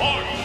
March.